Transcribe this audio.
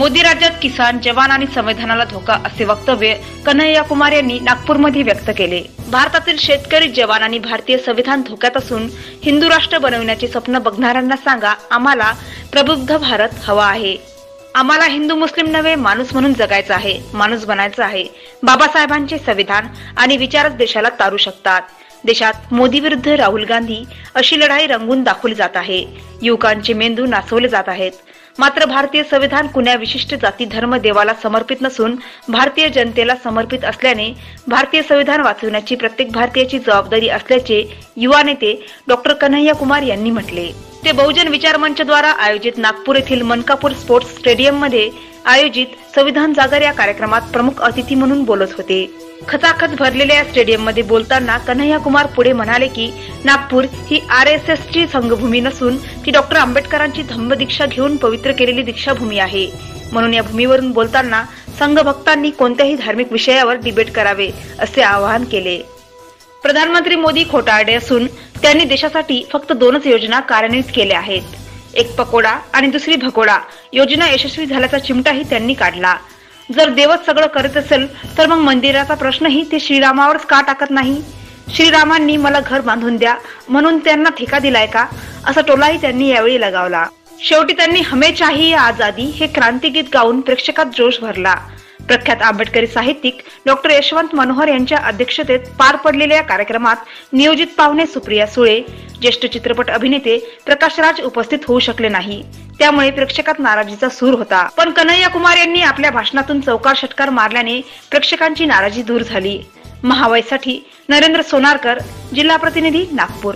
मोदी राज्यात किसान जवान आणि संविधानाला धोका असे वक्तव्य कन्हैया कुमार यांनी नागपूरमध्ये व्यक्त केले. भारतातील शेतकरी जवान आणि भारतीय संविधान धोक्यात असून हिंदू राष्ट्र बनविण्याचे स्वप्न बघणाऱ्यांना सांगा आम्हाला प्रबुद्ध भारत हवा आहे. आम्हाला हिंदू मुस्लिम नव्हे माणूस म्हणून जगायचं आहे माणूस बनायचं आहे. बाबासाहेबांचे संविधान आणि विचारच देशाला तारू शकतात. देशात मोदी विरुद्ध राहुल गांधी अशी लढाई रंगून दाखवली जात आहे. युवकांचे मेंदू नाचवले जात आहेत. मात्र भारतीय संविधान कुण्या विशिष्ट जाती धर्म देवाला समर्पित नसून भारतीय जनतेला समर्पित असल्याने भारतीय संविधान वाचवण्याची प्रत्येक भारतीयाची जबाबदारी असल्याचे युवा नेते डॉक्टर कन्हैया कुमार यांनी म्हटले. ते बहुजन विचार मंचद्वारा आयोजित नागपूर येथील मनकापूर स्पोर्ट्स स्टेडियममध्ये आयोजित संविधान जागर या कार्यक्रमात प्रमुख अतिथी म्हणून बोलत होते. खचाखच भरलेल्या या स्टेडियममध्ये बोलताना कन्हैया कुमार पुढे म्हणाले की नागपूर ही आर एस एस ची संघभूमी नसून ती डॉक्टर आंबेडकरांची धम्म दीक्षा घेऊन पवित्र केलेली दीक्षाभूमी आहे. म्हणून या भूमीवरून बोलताना संघ भक्तांनी कोणत्याही धार्मिक विषयावर डिबेट करावे असे आवाहन केले. प्रधानमंत्री मोदी खोटारडे असून त्यांनी देशासाठी फक्त दोनच योजना कार्यान्वित केल्या आहेत. एक पकोडा आणि दुसरी भकोडा. योजना यशस्वी झाल्याचा चिमटाही त्यांनी काढला. जर देवच सगळं करत असेल तर मग मंदिराचा प्रश्नही ते श्रीरामावरच का टाकत नाही? श्रीरामांनी मला घर बांधून द्या म्हणून त्यांना ठेका दिलाय का? असा टोलाही त्यांनी यावेळी लगावला. शेवटी त्यांनी हमे चाहिए आझादी हे क्रांतिगीत गाऊन प्रेक्षकात जोश भरला. प्रख्यात आंबेडकरी साहित्यिक डॉक्टर यशवंत मनोहर यांच्या अध्यक्षतेत पार पडलेल्या कार्यक्रमात नियोजित पाहुणे सुप्रिया सुळे ज्येष्ठ चित्रपट अभिनेते प्रकाश राज उपस्थित होऊ शकले नाही. त्यामुळे प्रेक्षकात नाराजीचा सूर होता. पण कन्हैया कुमार यांनी आपल्या भाषणातून चौकार षटकार मारल्याने प्रेक्षकांची नाराजी दूर झाली. महावाईसाठी नरेंद्र सोनारकर जिल्हा प्रतिनिधी नागपूर.